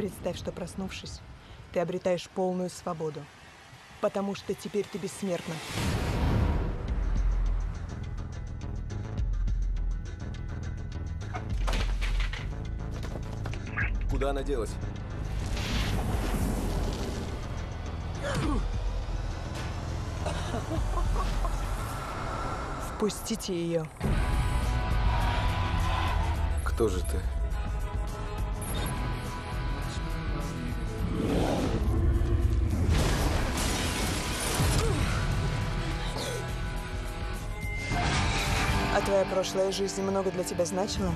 Представь, что проснувшись, ты обретаешь полную свободу. Потому что теперь ты бессмертна. Куда она делась? Впустите ее. Кто же ты? А твоя прошлая жизнь много для тебя значила?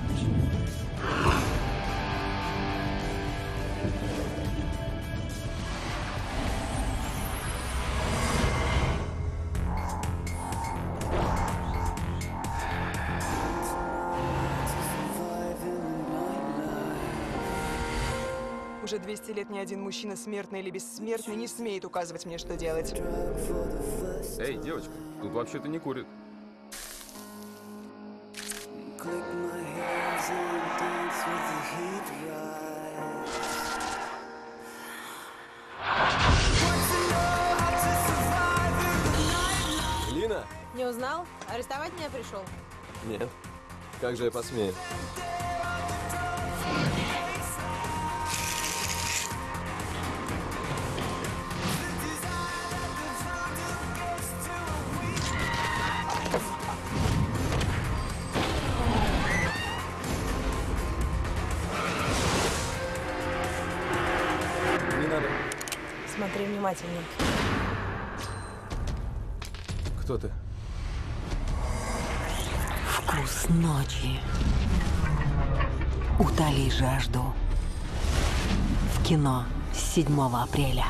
Уже 200 лет ни один мужчина, смертный или бессмертный, не смеет указывать мне, что делать. Эй, девочка, тут вообще-то не Лина? Не узнал? Арестовать меня пришел? Нет. Как же я посмею? Смотри внимательнее. Кто ты? Вкус ночи. Утоли жажду. В кино с 7 апреля.